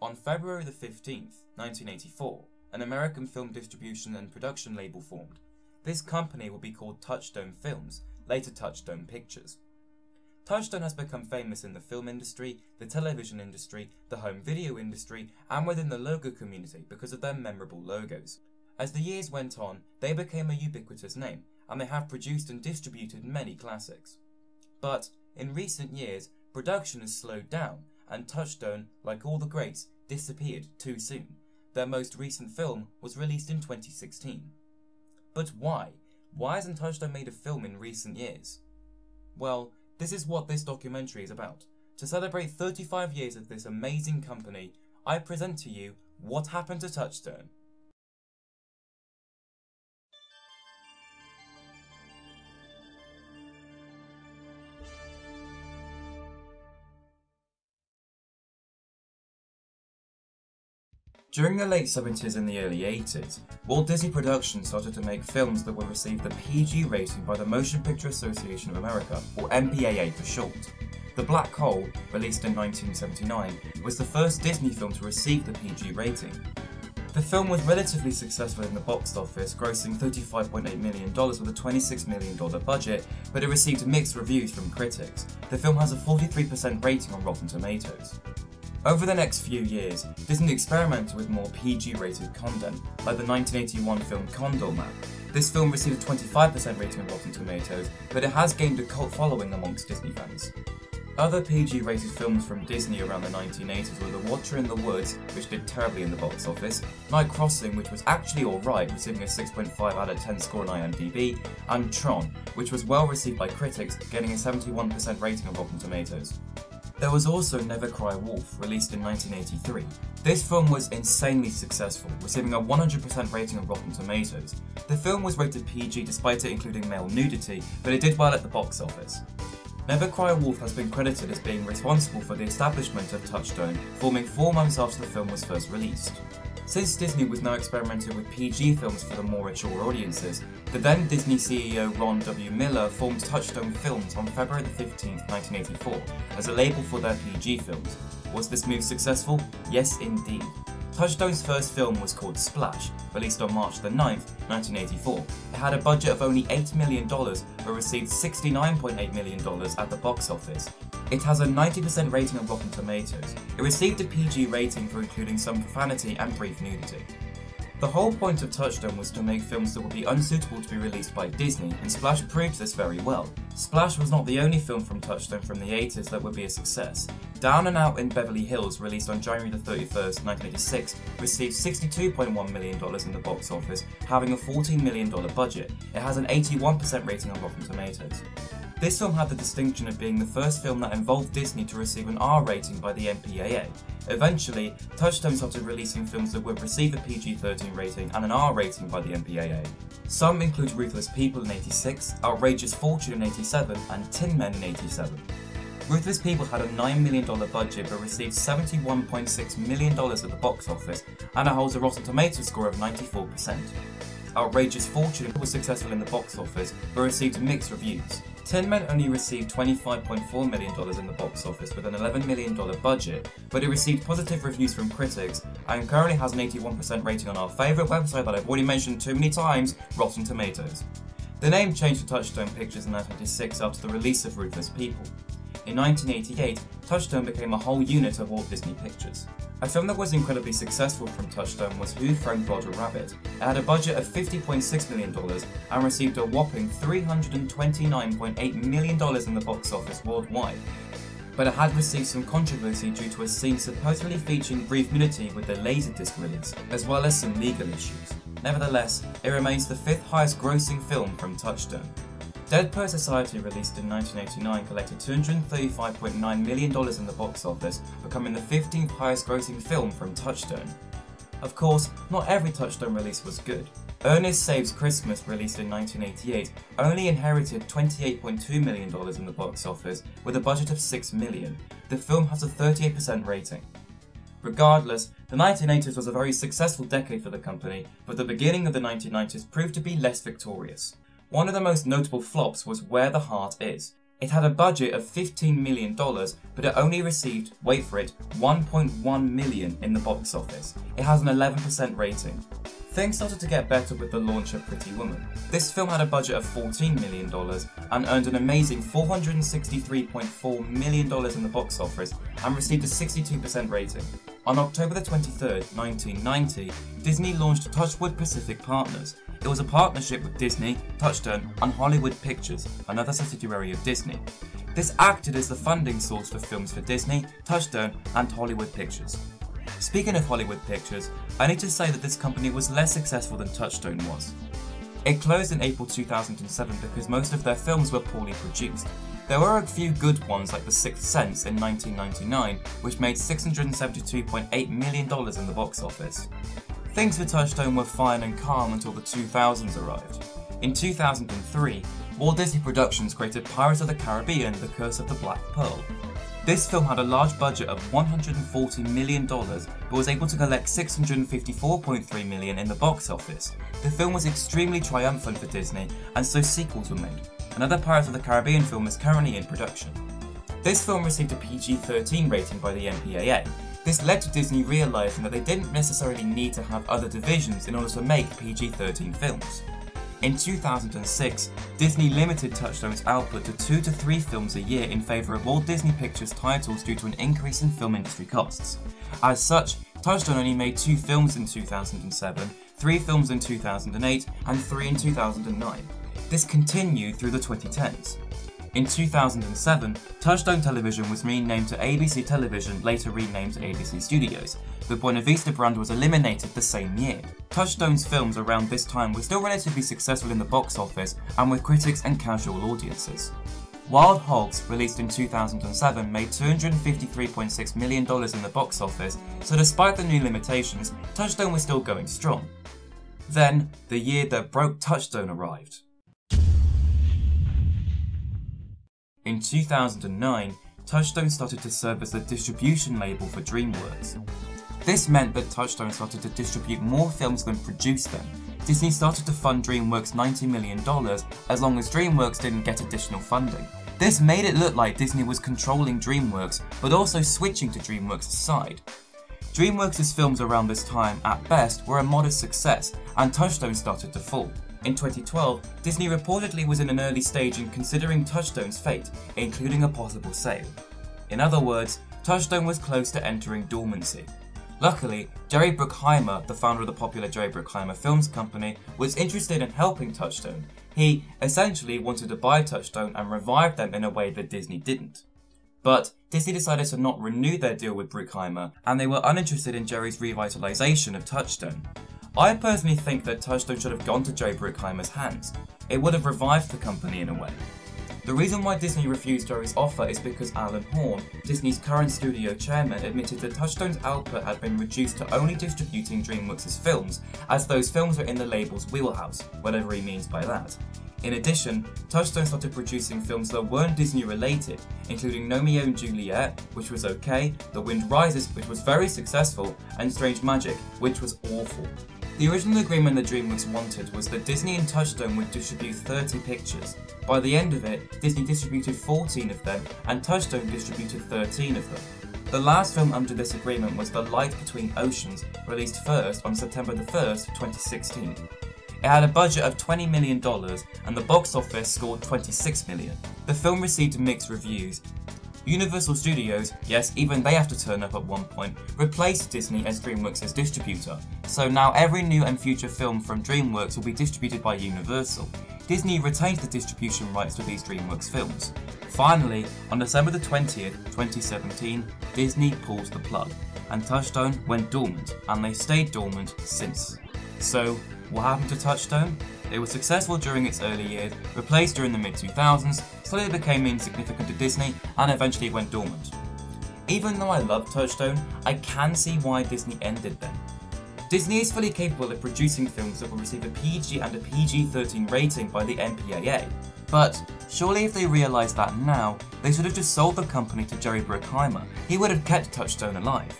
On February the 15th, 1984, an American film distribution and production label formed. This company will be called Touchstone Films, later Touchstone Pictures. Touchstone has become famous in the film industry, the television industry, the home video industry, and within the logo community because of their memorable logos. As the years went on, they became a ubiquitous name, and they have produced and distributed many classics. But, in recent years, production has slowed down, and Touchstone, like all the greats, disappeared too soon. Their most recent film was released in 2016. But why? Why hasn't Touchstone made a film in recent years? Well, this is what this documentary is about. To celebrate 35 years of this amazing company, I present to you What Happened to Touchstone. During the late 70s and the early 80s, Walt Disney Productions started to make films that would receive the PG rating by the Motion Picture Association of America, or MPAA for short. The Black Hole, released in 1979, was the first Disney film to receive the PG rating. The film was relatively successful in the box office, grossing $35.8 million with a $26 million budget, but it received mixed reviews from critics. The film has a 43% rating on Rotten Tomatoes. Over the next few years, Disney experimented with more PG-rated content, like the 1981 film Condorman. This film received a 25% rating on Rotten Tomatoes, but it has gained a cult following amongst Disney fans. Other PG-rated films from Disney around the 1980s were The Watcher in the Woods, which did terribly in the box office, Night Crossing, which was actually alright, receiving a 6.5 out of 10 score on IMDb, and Tron, which was well received by critics, getting a 71% rating on Rotten Tomatoes. There was also Never Cry Wolf, released in 1983. This film was insanely successful, receiving a 100% rating on Rotten Tomatoes. The film was rated PG despite it including male nudity, but it did well at the box office. Never Cry Wolf has been credited as being responsible for the establishment of Touchstone, forming four months after the film was first released. Since Disney was now experimenting with PG films for the more mature audiences, the then Disney CEO Ron W. Miller formed Touchstone Films on February 15, 1984, as a label for their PG films. Was this move successful? Yes, indeed. Touchstone's first film was called Splash, released on March 9, 1984. It had a budget of only $8 million, but received $69.8 million at the box office. It has a 90% rating on Rotten Tomatoes. It received a PG rating for including some profanity and brief nudity. The whole point of Touchstone was to make films that would be unsuitable to be released by Disney, and Splash proved this very well. Splash was not the only film from Touchstone from the 80s that would be a success. Down and Out in Beverly Hills, released on January 31st, 1986, received $62.1 million in the box office, having a $14 million budget. It has an 81% rating on Rotten Tomatoes. This film had the distinction of being the first film that involved Disney to receive an R rating by the MPAA. Eventually, Touchstone started releasing films that would receive a PG-13 rating and an R rating by the MPAA. Some include Ruthless People in 86, Outrageous Fortune in 87, and Tin Men in 87. Ruthless People had a $9 million budget but received $71.6 million at the box office and it holds a Rotten Tomatoes score of 94%. Outrageous Fortune was successful in the box office but received mixed reviews. Tin Men only received $25.4 million in the box office with an $11 million budget, but it received positive reviews from critics and currently has an 81% rating on our favourite website that I've already mentioned too many times, Rotten Tomatoes. The name changed to Touchstone Pictures in 1986 after the release of Ruthless People. In 1988, Touchstone became a whole unit of Walt Disney Pictures. A film that was incredibly successful from Touchstone was Who Framed Roger Rabbit. It had a budget of $50.6 million and received a whopping $329.8 million in the box office worldwide. But it had received some controversy due to a scene supposedly featuring brief nudity with the Laserdisc release, as well as some legal issues. Nevertheless, it remains the fifth highest grossing film from Touchstone. Dead Poet Society, released in 1989, collected $235.9 million in the box office, becoming the 15th highest grossing film from Touchstone. Of course, not every Touchstone release was good. Ernest Saves Christmas, released in 1988, only inherited $28.2 million in the box office with a budget of 6 million. The film has a 38% rating. Regardless, the 1980s was a very successful decade for the company, but the beginning of the 1990s proved to be less victorious. One of the most notable flops was Where the Heart Is. It had a budget of $15 million, but it only received, wait for it, 1.1 million in the box office. It has an 11% rating. Things started to get better with the launch of Pretty Woman. This film had a budget of $14 million and earned an amazing $463.4 million in the box office and received a 62% rating. On October the 23rd, 1990, Disney launched Touchwood Pacific Partners. It was a partnership with Disney, Touchstone, and Hollywood Pictures, another subsidiary of Disney. This acted as the funding source for films for Disney, Touchstone, and Hollywood Pictures. Speaking of Hollywood Pictures, I need to say that this company was less successful than Touchstone was. It closed in April 2007 because most of their films were poorly produced. There were a few good ones like The Sixth Sense in 1999, which made $672.8 million in the box office. Things for Touchstone were fine and calm until the 2000s arrived. In 2003, Walt Disney Productions created Pirates of the Caribbean The Curse of the Black Pearl, this film had a large budget of $140 million, but was able to collect 654.3 million in the box office. The film was extremely triumphant for Disney, and so sequels were made. Another Pirates of the Caribbean film is currently in production. This film received a PG-13 rating by the MPAA. This led to Disney realising that they didn't necessarily need to have other divisions in order to make PG-13 films. In 2006, Disney limited Touchstone's output to two to three films a year in favour of Walt Disney Pictures titles due to an increase in film industry costs. As such, Touchstone only made two films in 2007, three films in 2008, and three in 2009. This continued through the 2010s. In 2007, Touchstone Television was renamed to ABC Television, later renamed to ABC Studios. The Buena Vista brand was eliminated the same year. Touchstone's films around this time were still relatively successful in the box office and with critics and casual audiences. Wild Hogs, released in 2007, made $253.6 million in the box office, so despite the new limitations, Touchstone was still going strong. Then, the year that broke Touchstone arrived. In 2009, Touchstone started to serve as the distribution label for DreamWorks. This meant that Touchstone started to distribute more films than produce them. Disney started to fund DreamWorks $90 million as long as DreamWorks didn't get additional funding. This made it look like Disney was controlling DreamWorks, but also switching to DreamWorks' side. DreamWorks' films around this time, at best, were a modest success, and Touchstone started to fall. In 2012, Disney reportedly was in an early stage in considering Touchstone's fate, including a possible sale. In other words, Touchstone was close to entering dormancy. Luckily, Jerry Bruckheimer, the founder of the popular Jerry Bruckheimer Films Company, was interested in helping Touchstone. He essentially wanted to buy Touchstone and revive them in a way that Disney didn't. But Disney decided to not renew their deal with Bruckheimer, and they were uninterested in Jerry's revitalization of Touchstone. I personally think that Touchstone should have gone to Joe Bruckheimer's hands. It would have revived the company in a way. The reason why Disney refused Jerry's offer is because Alan Horn, Disney's current studio chairman, admitted that Touchstone's output had been reduced to only distributing DreamWorks' films, as those films were in the label's wheelhouse, whatever he means by that. In addition, Touchstone started producing films that weren't Disney related, including Gnomeo and Juliet, which was okay, The Wind Rises, which was very successful, and Strange Magic, which was awful. The original agreement that DreamWorks wanted was that Disney and Touchstone would distribute 30 pictures. By the end of it, Disney distributed 14 of them, and Touchstone distributed 13 of them. The last film under this agreement was The Light Between Oceans, released first on September 1st, 2016. It had a budget of $20 million and the box office scored 26 million. The film received mixed reviews, Universal Studios, yes, even they have to turn up at one point, replaced Disney as DreamWorks' distributor. So now every new and future film from DreamWorks will be distributed by Universal. Disney retains the distribution rights to these DreamWorks films. Finally, on December the 20th, 2017, Disney pulls the plug, and Touchstone went dormant, and they stayed dormant since. So, what happened to Touchstone? It was successful during its early years, replaced during the mid 2000s, slowly became insignificant to Disney, and eventually went dormant. Even though I love Touchstone, I can see why Disney ended them. Disney is fully capable of producing films that will receive a PG and a PG 13 rating by the MPAA. But surely, if they realised that now, they should have just sold the company to Jerry Bruckheimer. He would have kept Touchstone alive.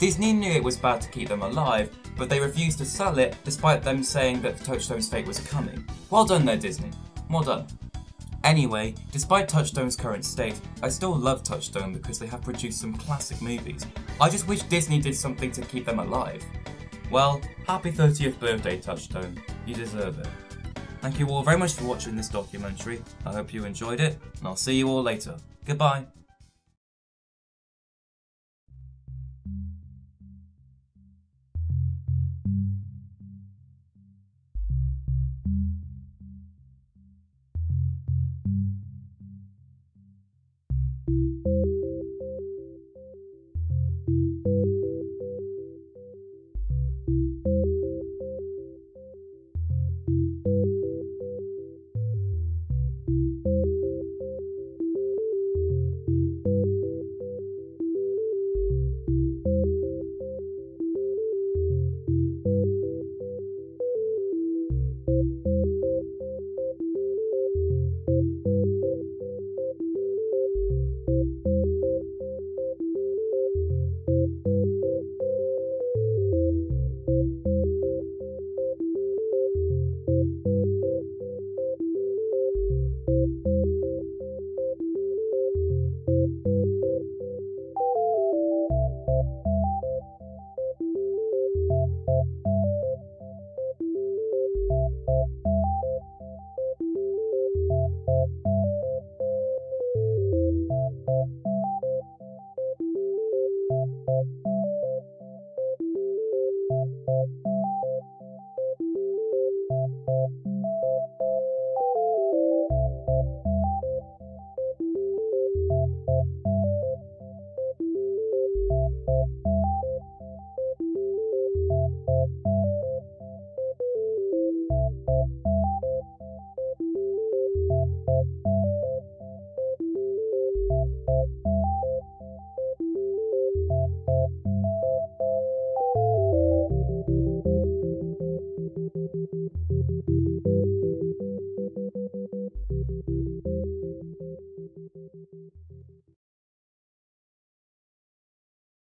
Disney knew it was bad to keep them alive, but they refused to sell it despite them saying that Touchstone's fate was coming. Well done there, Disney. Well done. Anyway, despite Touchstone's current state, I still love Touchstone because they have produced some classic movies. I just wish Disney did something to keep them alive. Well, happy 30th birthday, Touchstone. You deserve it. Thank you all very much for watching this documentary. I hope you enjoyed it, and I'll see you all later. Goodbye.